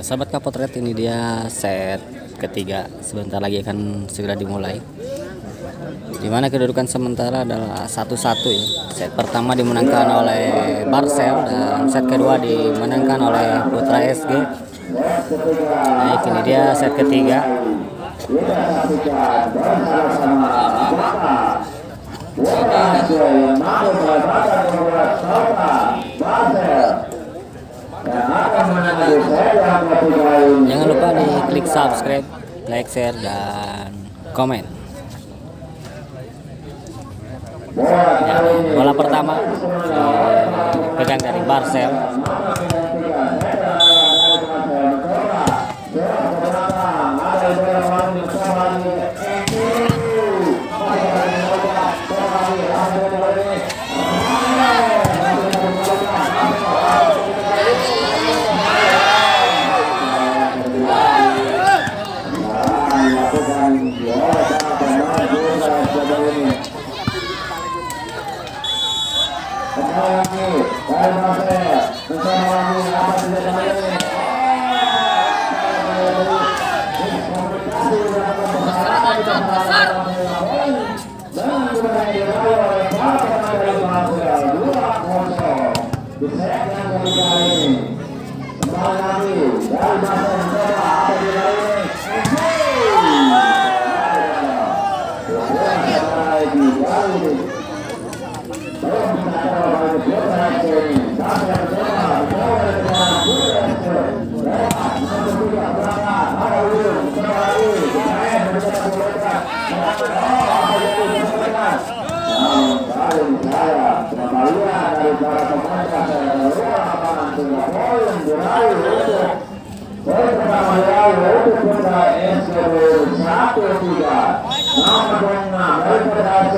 Ya sahabat kapotret ini dia set ketiga. Sebentar lagi akan segera dimulai. Di mana kedudukan sementara adalah satu-satu ya. Set pertama dimenangkan oleh Barcel dan set kedua dimenangkan oleh Putra SG Baik ini dia set ketiga Jangan lupa di klik subscribe, like, share, dan komen. Ya, bola pertama pegang dari Barcel.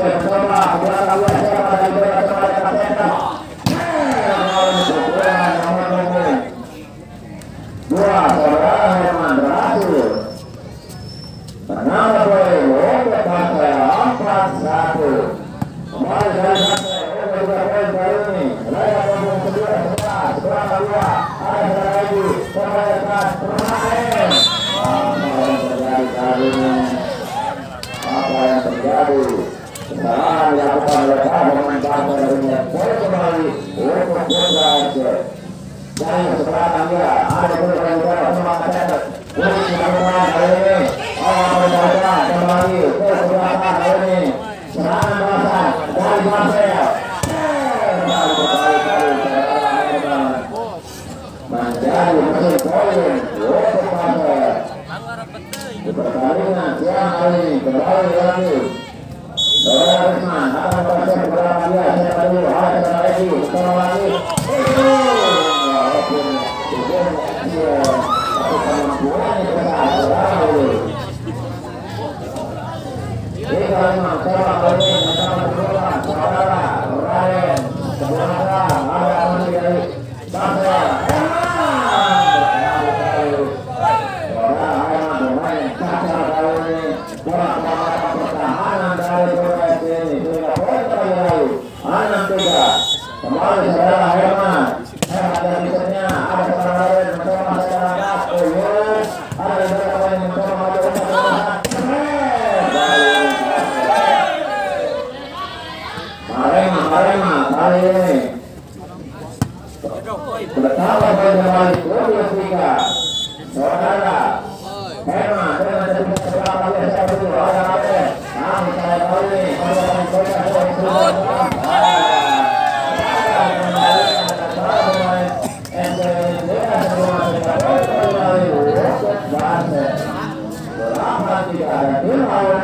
de forma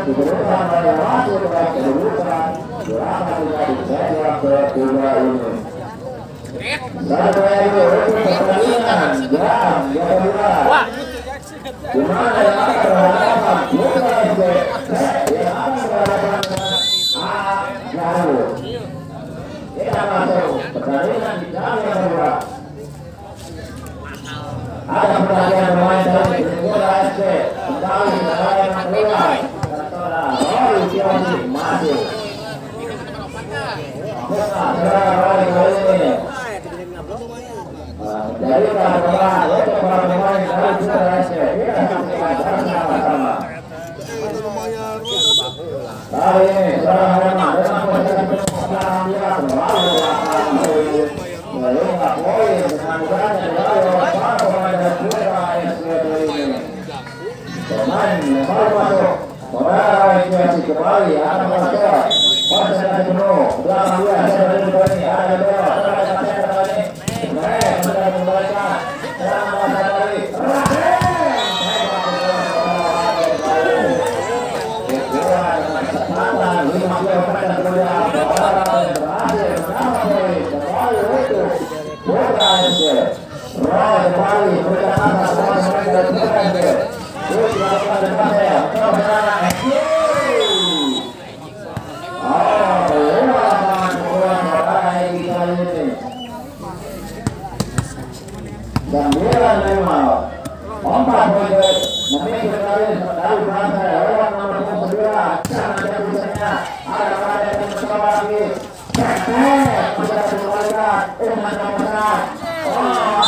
Jadi kalau para pemain Kembali, anak-anak, pasal yang penuh, belakang gue, ada yang ini ada yang Oh,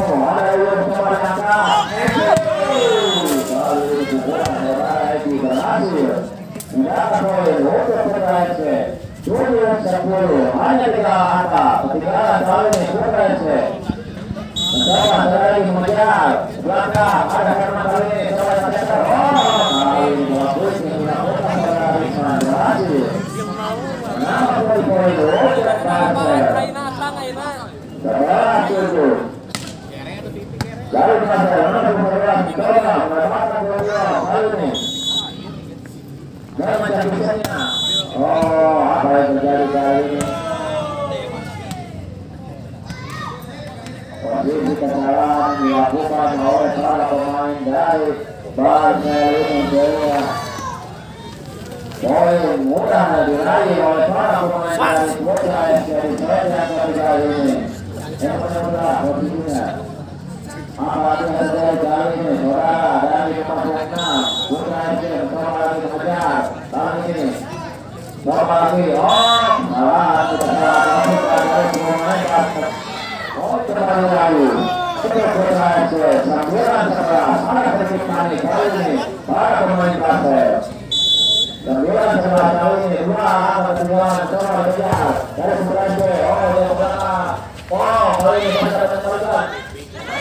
Negara boleh untuk Putrece Junior 10 hanya ini dari Jangan macam misalnya. Oh, apa yang terjadi kali ini? Kondisi kesalahan dilakukan oleh para pemain dari Barcelona. Poin mudah diraih oleh para pemain dari Barcelona dari Barcelona kali ini. Yang benar-benar posisinya. Apalagi ada jalan ini, saudara dari Kepala Vietnam, Bunda Hakim, sama lagi kemudian, tahun ini, sama lagi, oh, malah tidak salah, masih ada semuanya ke atas, oh, terlalu lalu, terus berhasil, sambilan sebelah, para petik manis kali ini, para pemain pasir, sambilan sebelah kali ini, dua, sembilan, sama kejar, dari sebelah B, oh, dia ke mana, oh, kali ini, masih ada sebelah,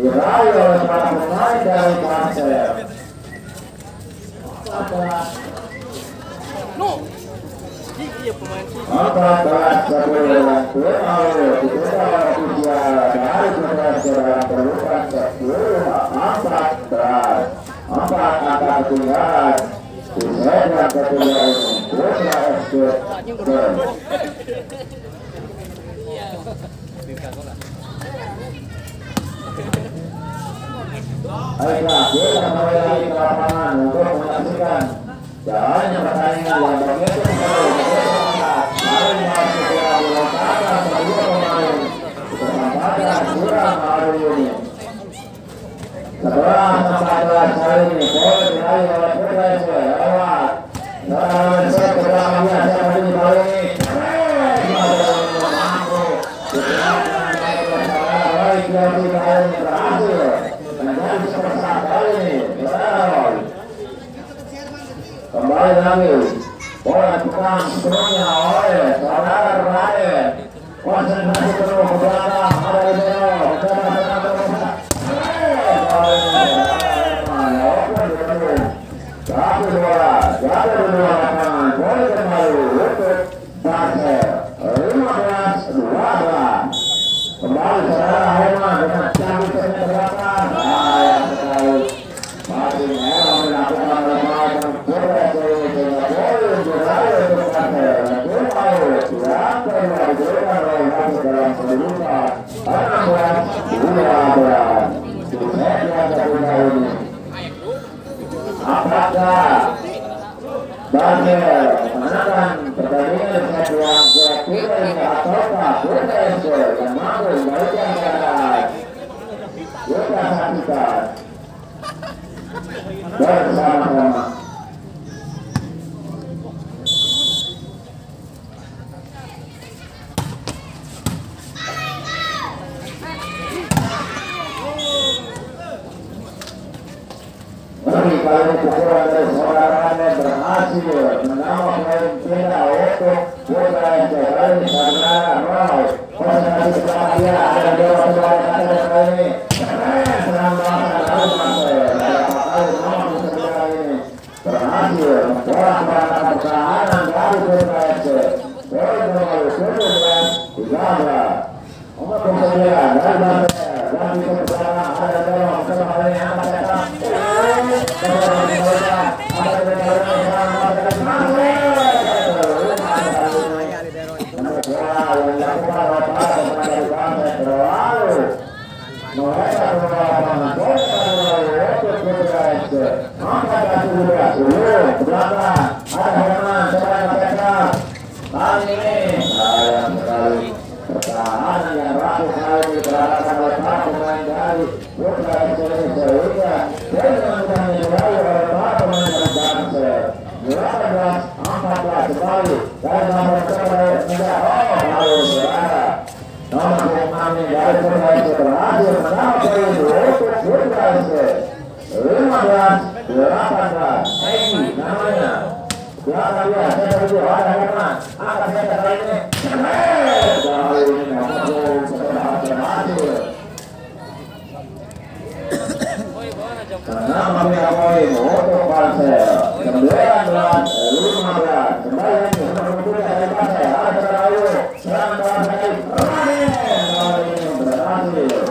diraih oleh para pemain dari ketinggalan Baiklah, kita lagi lapangan untuk menyaksikan Setelah tempat kelas kali ini, boleh diraih oleh Putra Jaya. Tukang sepenuhnya oleh penuh ke memenangkan pertandingan kedua ataukah Putra SC yang mampu membalikkan keadaan kita saksikan bersama-sama. Mari dari berhasil menambah poin pindah untuk Putra ini karena Roy konsentrasi belakang dia ada dewa kedua kata kali ini senang banget kali Marcel beberapa kali nomor sembilan ini berhasil membuat perangkat pertahanan dari Putra SC poin nomor 17 13 nomor 9 dari Marcel dan di belakang ada dewa kedua kali ini angkat datang Ini. 18 14 kembali dari nomor kepada negara oh nomor 26 ini dari Putra Indonesia berhasil mendapat poin untuk Putra Indonesia 15 18 Egi namanya Silakan dia, saya berdua, ada Herman, angkat saya kali ini. Ini. Karena meminta poin untuk Pansel 19 15 Kembali lagi nomor kedua dari Pansel Ada terayu Serang dalam sekali Kali ini berhasil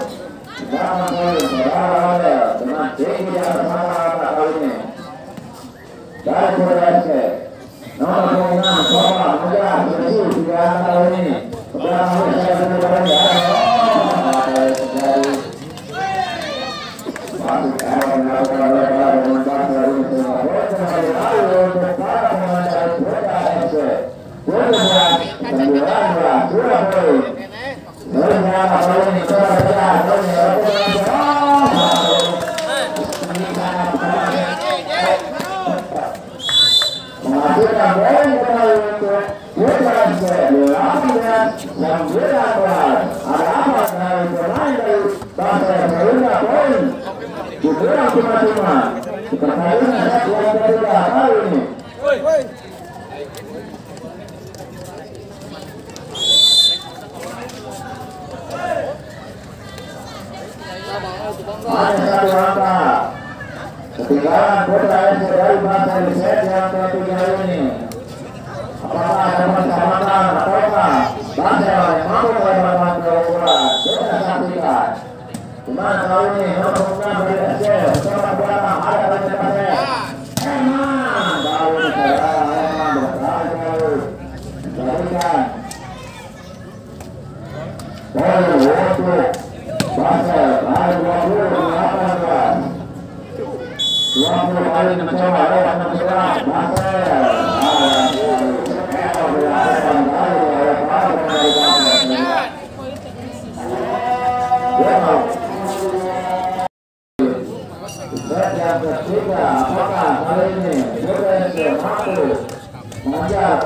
Dalam poin Saudara Rodel Dengan tinggi di atas mata kali ini Dari Putra SK Nomor 26 Sofa mengejar Bersih Tiga angka kali ini Ke belakang saya berdua kali Ada Oh Terjadi masuk awal melakukan oleh para pemain bangsa ini sehingga boleh kembali lalu untuk para pemain dari Putra FC. Tujuh sembilan belas, sudah poin. Sehingga kali ini coba saja, poin yang dilakukan menghasilkan poin kembali untuk Putra FC. Delapan sembilan belas. Ada apa dari pemain dari bangsa sehingga poin Dikurang cuma-cuma Pertandingan yang ketiga kali ini ketiga ini Apakah ada yang Kita saksikan pemain dari SC bersama belakang ada lagi pasnya. Eman, kali ini saudara Eman berhasil jadikan poin untuk Basel kali 20 18 20 kali mencoba lewat 16 Basel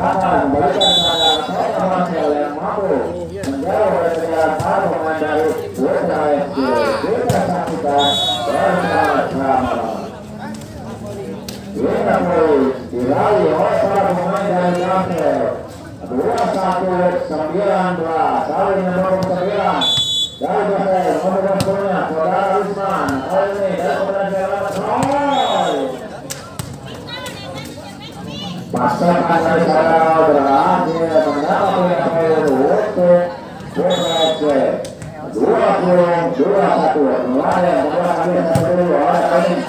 akan memberikan tendangan Sota Marcel yang mampu menjauh dari kejaran para pemain dari Putra FC. Kita saksikan bersama-sama. Kita poin diraih oleh para pemain dari Tangsel. Dua satu sembilan belas. Kali ini nomor sembilan. Dari Tangsel nomor sepuluhnya saudara Wisman. Kali ini dari pemain Jalan Troy. Pasukan dari sana berhasil mendapat poin poin untuk FC. Dua puluh dua satu. Nelayan kembali satu dulu oleh Amin.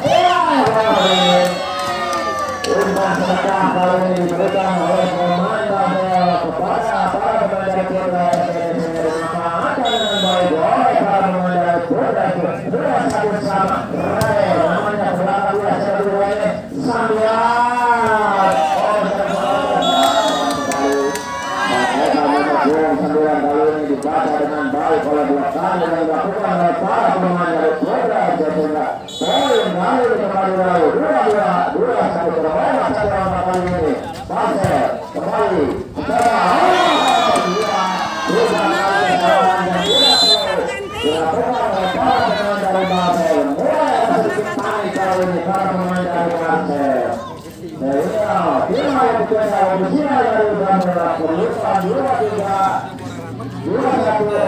Umpan sedekah kali ini diberikan oleh pemain Babel kepada para pemain dari Putra FC dimanfaatkan dengan baik oleh para pemain dari Putra FC. Dua satu sama. Ray namanya belakang dua satu dua ini Sambian. Sembilan kali ini dibaca dengan baik oleh belakang yang dilakukan oleh para pemain dari Putra FC sehingga poin kali ini kembali lalu dua dua dua satu terhormat satu lama kali ini Pasir kembali secara dua dua kali kesalahan dan tidak dilakukan oleh para pemain dari Basel mulai sedikit panik kali ini para pemain dari Basel sehingga dia yang dijaga di sini dari Basel kemudian dua tiga dua satu dua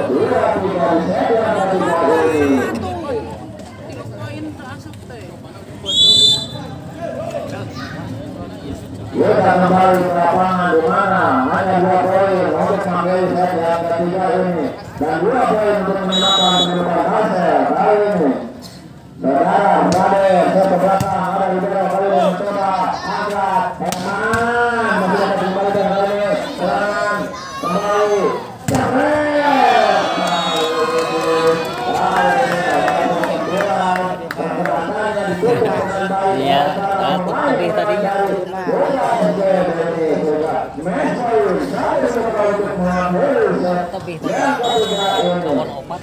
tiga di segmen ketiga ini Kita kembali ke lapangan di mana hanya dua poin untuk mengambil set yang ketiga ini dan dua poin untuk menembakkan pendudukan hasil kali ini. Saudara Brade, set ke belakang ada di belakang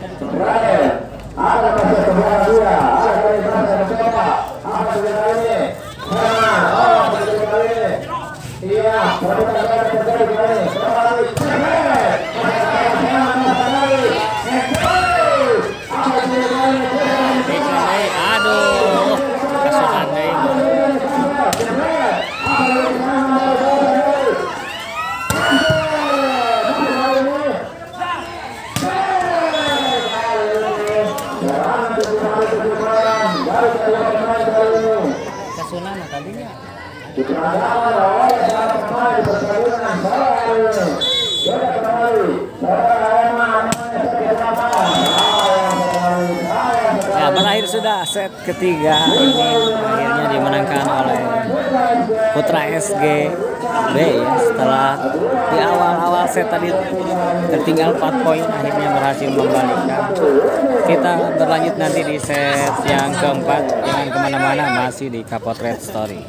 Right. Berakhir sudah set ketiga. Ini akhirnya dimenangkan oleh Putra SG B ya setelah di awal-awal set tadi tertinggal 4 poin akhirnya berhasil membalikkan. Kita berlanjut nanti di set yang keempat jangan ke mana-mana masih di Kapotret Story